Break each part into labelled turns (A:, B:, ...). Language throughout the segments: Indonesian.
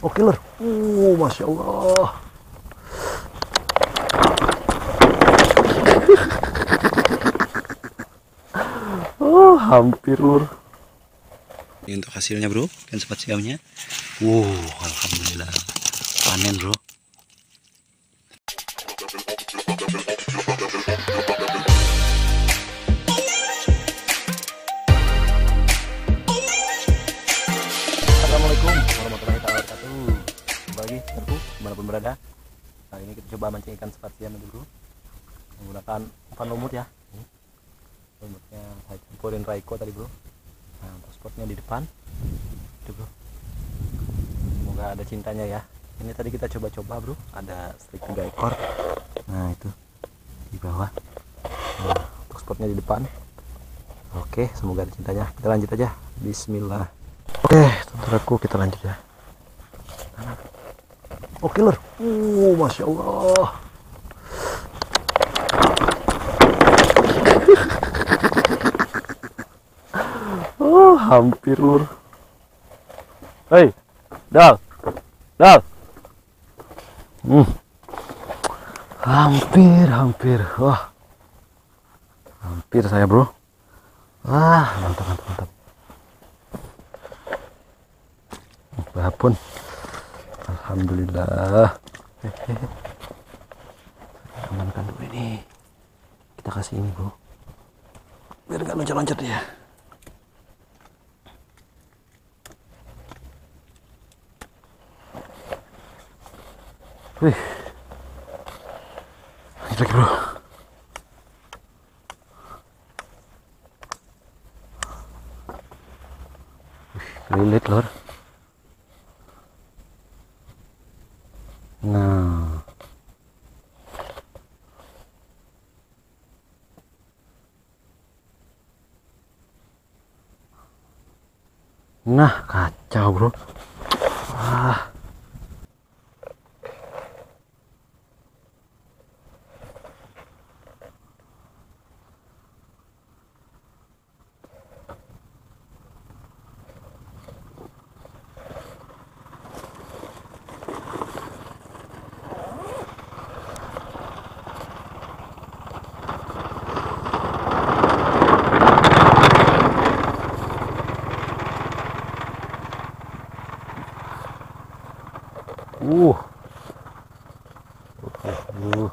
A: Oke lor. Oh, masya Allah. oh, hampir lur.
B: Ini untuk hasilnya bro, dan sempat siamnya. Wow, alhamdulillah panen bro.
A: Mancing ikan spasian dulu menggunakan umpan lumut ya. Ini. Lumutnya saya campurin Raiko tadi bro. Nah untuk spotnya di depan. Itu bro. Semoga ada cintanya ya. Ini tadi kita coba-coba bro. Ada strik tiga ekor. Nah itu di bawah. Nah untuk spotnya di depan. Oke, semoga ada cintanya. Kita lanjut aja. Bismillah. Oke, saudaraku kita lanjut ya. Oke lor. Oh, masya Allah. oh, hampir lur. Hei, dal, dal. Hmm. Hampir, hampir. Wah, hampir saya bro. Wah, mantap, mantap, mantap. Walaupun Alhamdulillah. Amankan dulu ini. Kita kasih ini bro biar nggak loncat-loncat ya Wih. Lagi bro. Wih, kelilit lor Nah, kacau, Bro. Oh,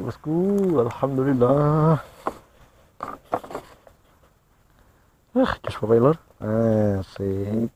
A: bosku. Alhamdulillah. Ah, just spoiler. Asik.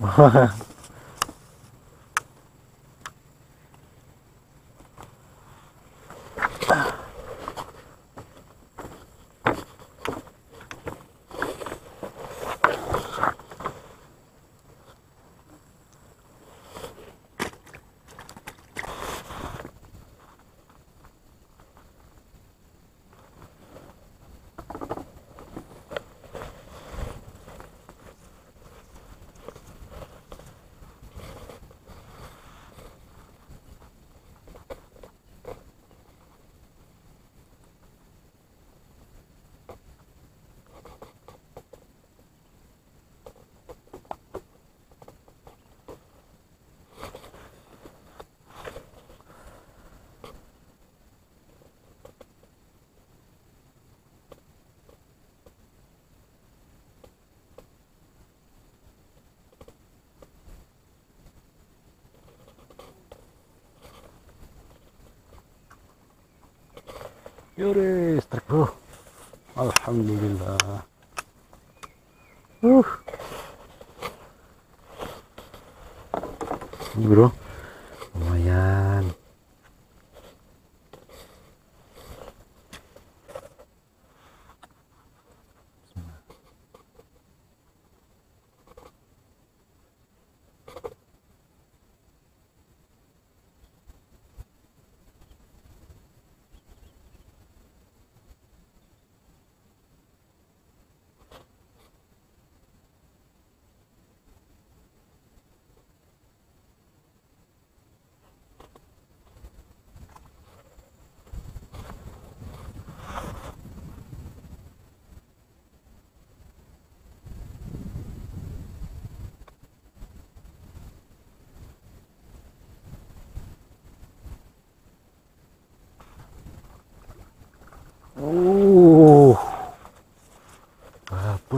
A: 哈哈。Yuri, strike bro. Alhamdulillah. Uh. Bro,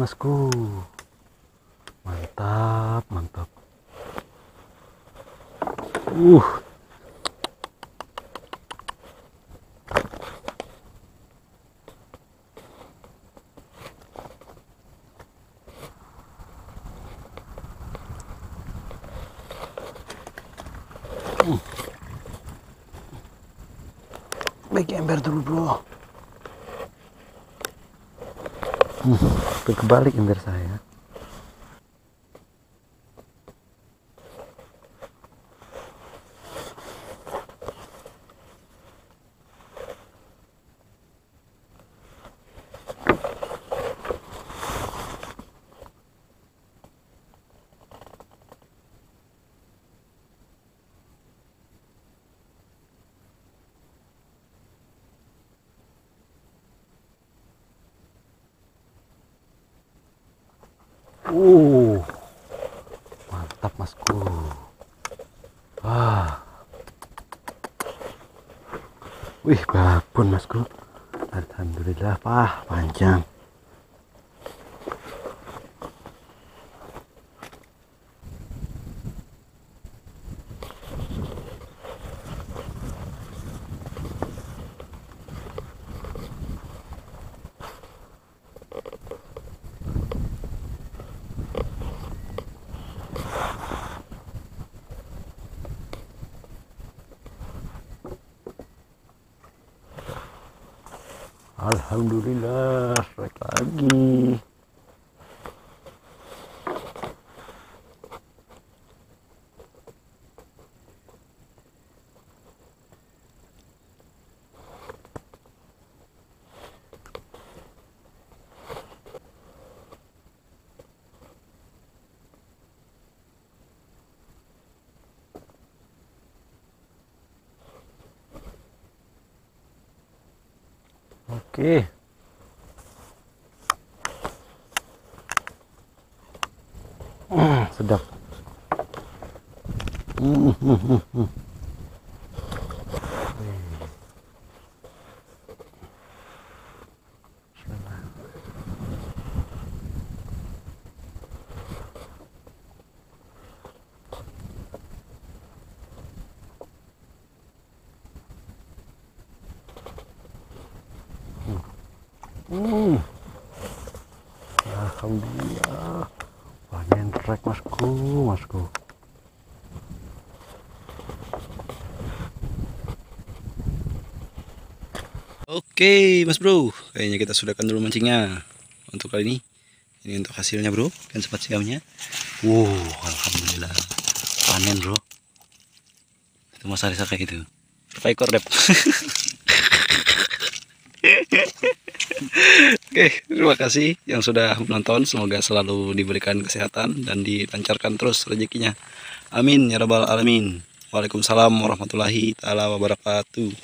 A: masku. Mantap, mantap. Uh. Baik ember dulu bro. Hmm, kebalik ember saya. Uh, mantap masku. Ah, wih babon masku. Alhamdulillah, pah panjang. Alhamdulillah, strike lagi. Oke. Hmm, sedap. Hmm, hmm, hmm, hmm. Hmm. Alhamdulillah. Panen
B: geprek masku masku. Oke mas bro. Kayaknya kita sudahkan dulu mancingnya untuk kali ini. Ini untuk hasilnya bro. Kan sempat siamnya. Wow alhamdulillah. Panen bro. Itu mas Arisa kayak gitu. Berapa ekor dep Oke, terima kasih yang sudah menonton. Semoga selalu diberikan kesehatan dan dilancarkan terus rezekinya. Amin ya rabbal alamin. Waalaikumsalam warahmatullahi taala wabarakatuh.